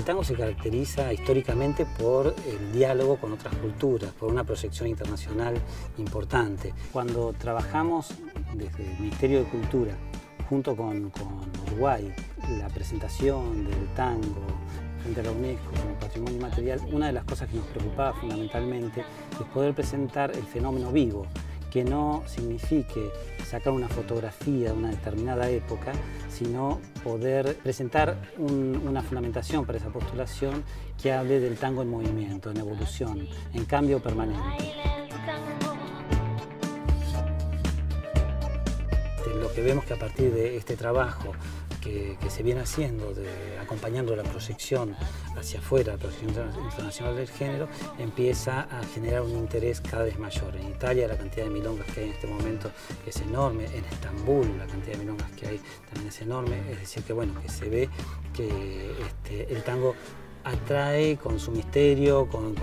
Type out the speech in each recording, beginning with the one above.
El tango se caracteriza históricamente por el diálogo con otras culturas, por una proyección internacional importante. Cuando trabajamos desde el Ministerio de Cultura, junto con, Uruguay, la presentación del tango frente a la UNESCO como patrimonio inmaterial, una de las cosas que nos preocupaba fundamentalmente es poder presentar el fenómeno vivo, que no signifique sacar una fotografía de una determinada época, sino poder presentar una fundamentación para esa postulación que hable del tango en movimiento, en evolución, en cambio permanente. Lo que vemos que a partir de este trabajo que, se viene haciendo, de, acompañando la proyección hacia afuera, la proyección internacional del género, empieza a generar un interés cada vez mayor. En Italia la cantidad de milongas que hay en este momento es enorme, en Estambul la cantidad de milongas que hay también es enorme, es decir que bueno, que se ve que este, el tango atrae con su misterio, con,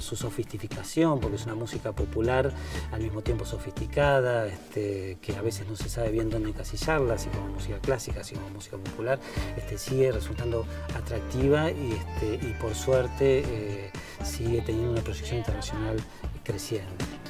su, sofisticación, porque es una música popular, al mismo tiempo sofisticada, este, que a veces no se sabe bien dónde encasillarla, así como música clásica, así como música popular, este, sigue resultando atractiva y, este, por suerte eh, sigue teniendo una proyección internacional creciente.